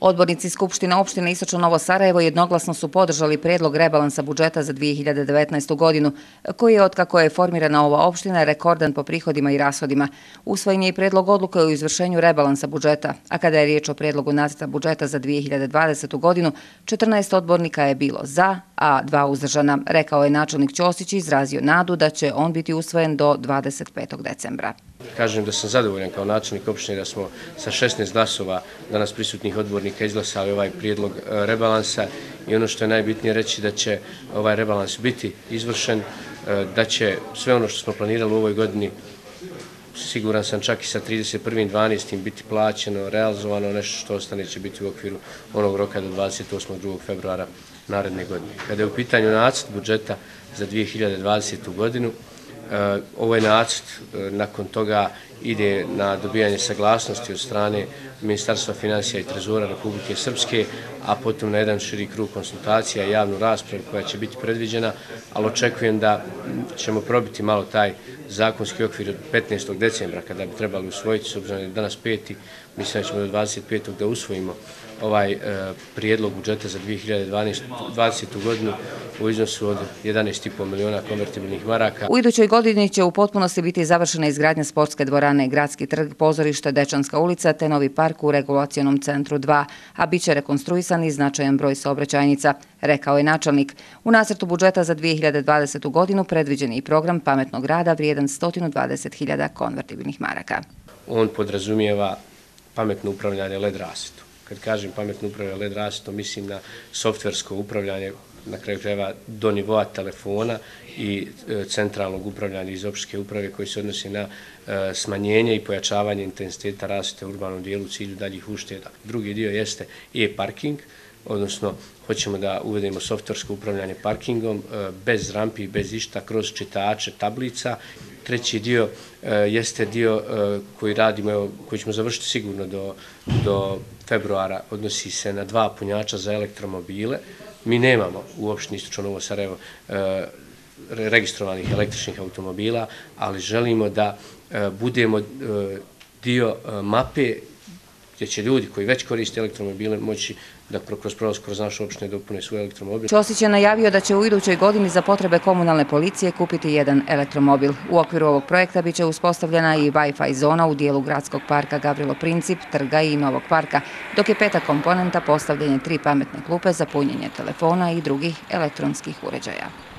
Odbornici Skupštine opštine Istočno Novo Sarajevo jednoglasno su podržali predlog rebalansa budžeta za 2019. godinu, koji je, otkako je formirana ova opština, rekordan po prihodima i rashodima. Usvojen je i predlog odluke o izvršenju rebalansa budžeta, a kada je riječ o predlogu nacrta budžeta za 2020. godinu, 14 odbornika je bilo za, a dva uzdržana. Rekao je načelnik Ćosić i izrazio nadu da će on biti usvojen do 25. decembra. Kažem da sam zadovoljan kao načelnik opštine da smo sa 16 glasova danas prisutnih odbornika izglasali ovaj prijedlog e, rebalansa i ono što je najbitnije reći da će ovaj rebalans biti izvršen, e, da će sve ono što smo planirali u ovoj godini siguran sam čak i sa 31.12. biti plaćeno, realizovano, nešto što ostane će biti u okviru onog roka do 28. februara naredne godine. Kada je u pitanju nacrt budžeta za 2020. godinu, Eh, ovaj nacrt eh, nakon toga ide na dobijanje saglasnosti od strane Ministarstva financija i trezora Republike Srpske, a potom na jedan širi krug konsultacija i javnu raspravu koja će biti predviđena, ali očekujem da ćemo probiti malo taj zakonski okvir od 15. decembra kada bi trebali usvojiti, s obzirom da je danas peti, mislim da ćemo do 25. da usvojimo ovaj e, prijedlog budžeta za 2020. godinu u iznosu od 11,5 miliona konvertibilnih maraka. U idućoj godini će u potpunosti biti završena izgradnja sportske dvorane, gradski trg, pozorište, Dečanska ulica te novi park u regulacijonom centru 2, a bit će rekonstruisan i značajan broj saobraćajnica, rekao je načelnik. U nasrtu budžeta za 2020. godinu predviđen je i program pametnog rada vrijedan 120.000 konvertibilnih maraka. On podrazumijeva pametno upravljanje LED rasvetu. Kad kažem pametno upravljanje LED rasvetu, mislim na softversko upravljanje na kraju krajeva do nivoa telefona i e, centralnog upravljanja iz opštike uprave koji se odnosi na e, smanjenje i pojačavanje intensiteta rasvete u urbanom dijelu u cilju daljih ušteda. Drugi dio jeste e-parking, odnosno hoćemo da uvedemo softversko upravljanje parkingom e, bez rampi, bez išta, kroz čitače, tablica. Treći dio e, jeste dio e, koji radimo, koji ćemo završiti sigurno do, do februara, odnosi se na dva punjača za elektromobile, Mi nemamo u opštini Istočno Novo Sarajevo registrovanih električnih automobila, ali želimo da budemo dio mape gdje će ljudi koji već koriste elektromobile moći da kroz prolaz kroz našu opštine dopune svoje elektromobile. Ćosić je najavio da će u idućoj godini za potrebe komunalne policije kupiti jedan elektromobil. U okviru ovog projekta biće uspostavljena i Wi-Fi zona u dijelu gradskog parka Gavrilo Princip, Trga i Novog parka, dok je peta komponenta postavljanje tri pametne klupe za punjenje telefona i drugih elektronskih uređaja.